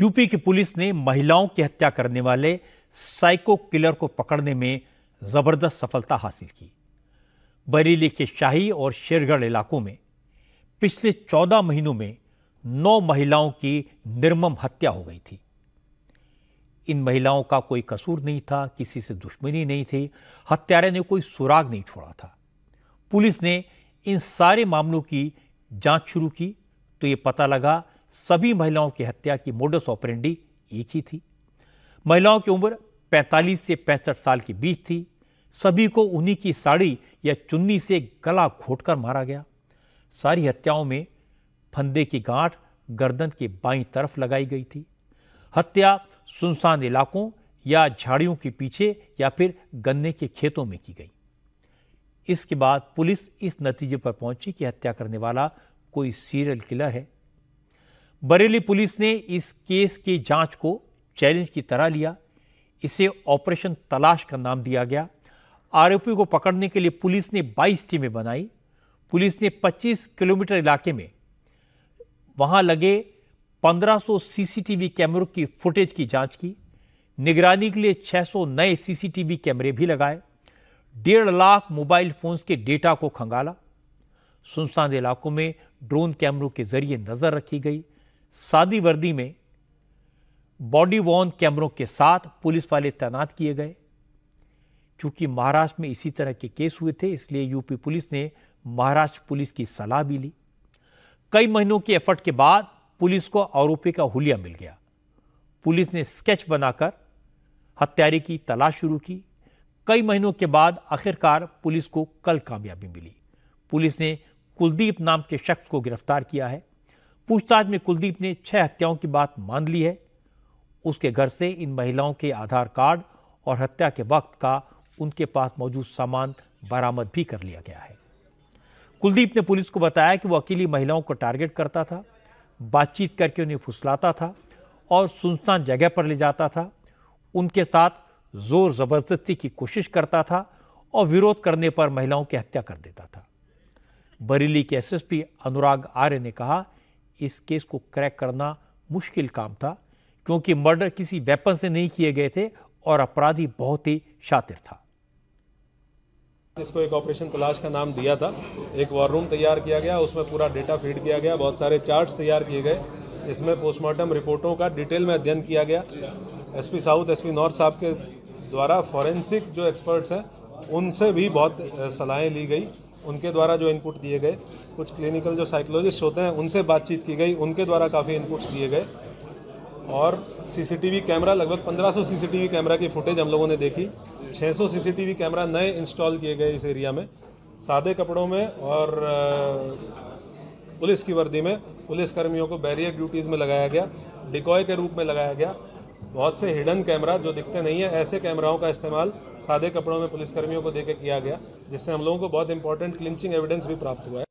UP की police ने महिलाओं की हत्या करने वाले साइको किलर को पकड़ने में ज़बरदस्त सफलता हासिल की। बरेली के शाही और शेरगढ़ इलाकों में पिछले चौदह महीनों में नौ महिलाओं की निर्मम हत्या हो गई थी। इन महिलाओं का कोई कसूर नहीं था, किसी से दुश्मनी नहीं थी, हत्यारे ने कोई सुराग नहीं छोड़ा था। पुलिस ने इन सारे मामलों की जाँच शुरू की तो ये पता लगा सभी महिलाओं की हत्या की मोडस ऑपरेंडी एक ही थी। महिलाओं की उम्र 45 से पैंसठ साल के बीच थी। सभी को उन्हीं की साड़ी या चुन्नी से गला घोटकर मारा गया। सारी हत्याओं में फंदे की गांठ गर्दन के बाईं तरफ़ लगाई गई थी। हत्या सुनसान इलाकों या झाड़ियों के पीछे या फिर गन्ने के खेतों में की गई। इसके बाद पुलिस इस नतीजे पर पहुँची कि हत्या करने वाला कोई सीरियल किलर है। बरेली पुलिस ने इस केस की जाँच को चैलेंज की तरह लिया। इसे ऑपरेशन तलाश का नाम दिया गया। आरोपी को पकड़ने के लिए पुलिस ने 22 टीमें बनाई। पुलिस ने 25 किलोमीटर इलाके में वहाँ लगे 1500 सीसीटीवी कैमरों की फुटेज की जाँच की। निगरानी के लिए 600 नए सीसीटीवी कैमरे भी लगाए। डेढ़ लाख मोबाइल फोन्स के डेटा को खंगाला। सुनसान इलाकों में ड्रोन कैमरों के ज़रिए नज़र रखी गई। सादी वर्दी में बॉडी वॉर्न कैमरों के साथ पुलिस वाले तैनात किए गए। क्योंकि महाराष्ट्र में इसी तरह के केस हुए थे, इसलिए यूपी पुलिस ने महाराष्ट्र पुलिस की सलाह भी ली। कई महीनों के एफर्ट के बाद पुलिस को आरोपी का हुलिया मिल गया। पुलिस ने स्केच बनाकर हत्यारे की तलाश शुरू की। कई महीनों के बाद आखिरकार पुलिस को कल कामयाबी मिली। पुलिस ने कुलदीप नाम के शख्स को गिरफ़्तार किया है। पूछताछ में कुलदीप ने छह हत्याओं की बात मान ली है। उसके घर से इन महिलाओं के आधार कार्ड और हत्या के वक्त का उनके पास मौजूद सामान बरामद भी कर लिया गया है। कुलदीप ने पुलिस को बताया कि वो अकेली महिलाओं को टारगेट करता था, बातचीत करके उन्हें फुसलाता था और सुनसान जगह पर ले जाता था। उनके साथ ज़ोर ज़बरदस्ती की कोशिश करता था और विरोध करने पर महिलाओं की हत्या कर देता था। बरेली के एसएसपी अनुराग आर्य ने कहा इस केस को क्रैक करना मुश्किल काम था, क्योंकि मर्डर किसी वेपन से नहीं किए गए थे और अपराधी बहुत ही शातिर था। इसको एक ऑपरेशन तलाश का नाम दिया था। एक वॉर रूम तैयार किया गया, उसमें पूरा डेटा फ़ीड किया गया, बहुत सारे चार्ट्स तैयार किए गए। इसमें पोस्टमार्टम रिपोर्टों का डिटेल में अध्ययन किया गया। एसपी साउथ एसपी नॉर्थ साहब के द्वारा फॉरेंसिक जो एक्सपर्ट्स हैं, उनसे भी बहुत सलाहें ली गई। उनके द्वारा जो इनपुट दिए गए, कुछ क्लिनिकल जो साइकोलॉजिस्ट होते हैं, उनसे बातचीत की गई, उनके द्वारा काफ़ी इनपुट्स दिए गए। और सीसीटीवी कैमरा लगभग 1500 सीसीटीवी कैमरा की फुटेज हम लोगों ने देखी। 600 सीसीटीवी कैमरा नए इंस्टॉल किए गए इस एरिया में। सादे कपड़ों में और पुलिस की वर्दी में पुलिस कर्मियों को बैरियर ड्यूटीज़ में लगाया गया डिकॉय के रूप में लगाया गया। बहुत से हिडन कैमरा जो दिखते नहीं है, ऐसे कैमराओं का इस्तेमाल सादे कपड़ों में पुलिसकर्मियों को देकर किया गया, जिससे हम लोगों को बहुत इंपॉर्टेंट क्लिंचिंग एविडेंस भी प्राप्त हुआ है।